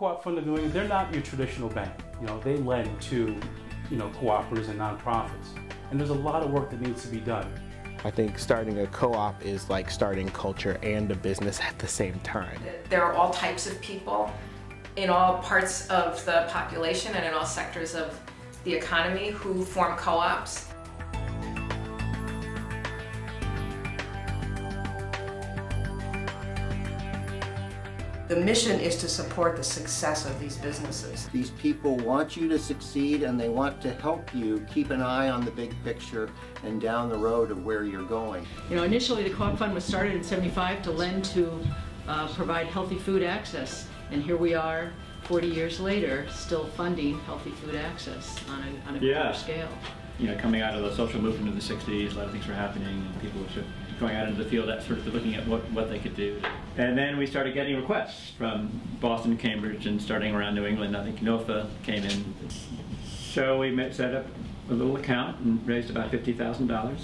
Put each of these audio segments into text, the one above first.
Co-op Fund of New England, they're not your traditional bank. You know, they lend to, you know, cooperatives and nonprofits. And there's a lot of work that needs to be done. I think starting a co-op is like starting culture and a business at the same time. There are all types of people in all parts of the population and in all sectors of the economy who form co-ops. The mission is to support the success of these businesses. These people want you to succeed and they want to help you keep an eye on the big picture and down the road of where you're going. You know, initially the Co-op Fund was started in 75 to lend to uh, provide healthy food access. And here we are 40 years later, still funding healthy food access on a, on a Yeah. scale. You know, coming out of the social movement of the 60s, a lot of things were happening, and people were going out into the field, that sort of looking at what, what they could do. And then we started getting requests from Boston, Cambridge, and starting around New England. I think NOFA came in. So we met, set up a little account and raised about $50,000.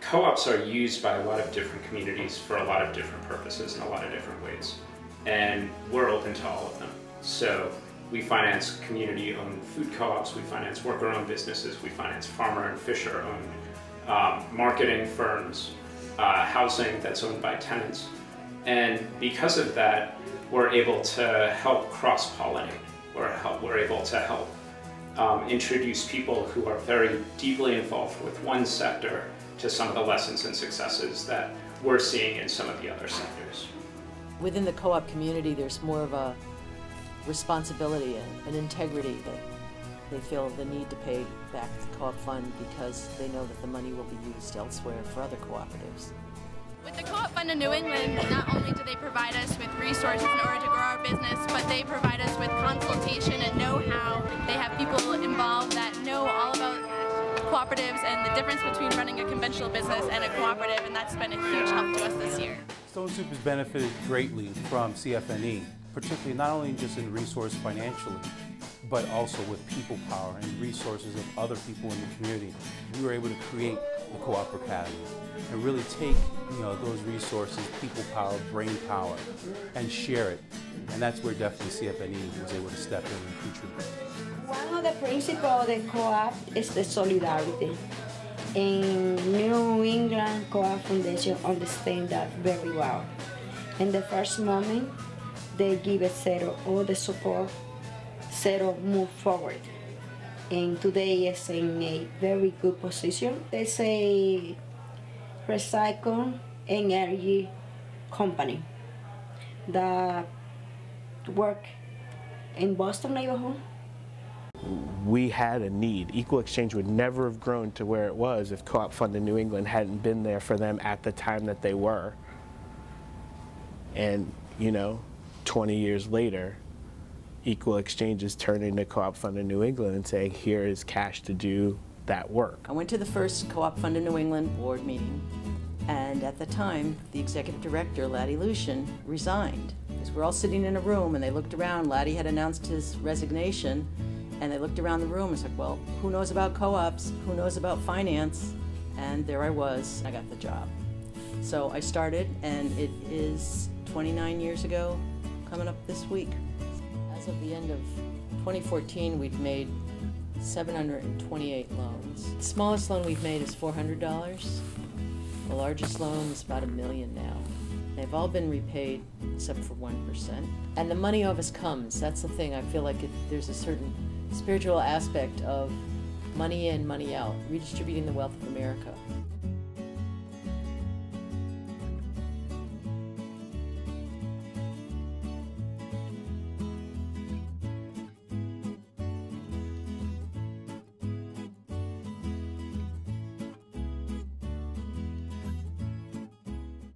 Co-ops are used by a lot of different communities for a lot of different purposes in a lot of different ways. And we're open to all of them. So we finance community-owned food co-ops, we finance worker-owned businesses, we finance farmer and fisher-owned um, marketing firms, uh, housing that's owned by tenants. And because of that, we're able to help cross-pollinate. We're, we're able to help um, introduce people who are very deeply involved with one sector to some of the lessons and successes that we're seeing in some of the other sectors. Within the co-op community, there's more of a responsibility and an integrity that they feel the need to pay back the co-op fund because they know that the money will be used elsewhere for other cooperatives. With the Co-op Fund of New England, not only do they provide us with resources in order to grow our business, but they provide us with consultation and know-how. They have people involved that know all about cooperatives and the difference between running a conventional business and a cooperative, and that's been a huge help to us this year. Stone Soup has benefited greatly from CFNE, particularly not only just in resource financially, but also with people power and resources of other people in the community. We were able to create the Co-op Academy and really take you know those resources, people power, brain power, and share it. And that's where definitely CFNE was able to step in and contribute. One of the principles of the co-op is the solidarity. And New England Co-op Foundation understand that very well. In the first moment, they give a CERO all the support, CERO move forward. And today is in a very good position. It's a recycle energy company that work in Boston neighborhood we had a need. Equal Exchange would never have grown to where it was if Co-op Fund in New England hadn't been there for them at the time that they were. And, you know, 20 years later, Equal Exchange is turning to Co-op Fund in New England and saying, here is cash to do that work. I went to the first Co-op Fund of New England board meeting, and at the time, the executive director, Laddie Lucian, resigned. Because we're all sitting in a room, and they looked around. Laddie had announced his resignation, and they looked around the room and like, well, who knows about co-ops? Who knows about finance? And there I was, I got the job. So I started, and it is 29 years ago, coming up this week. As of the end of 2014, we've made 728 loans. The smallest loan we've made is $400. The largest loan is about a million now. They've all been repaid except for 1%. And the money always comes. That's the thing. I feel like it, there's a certain spiritual aspect of money in, money out, redistributing the wealth of America.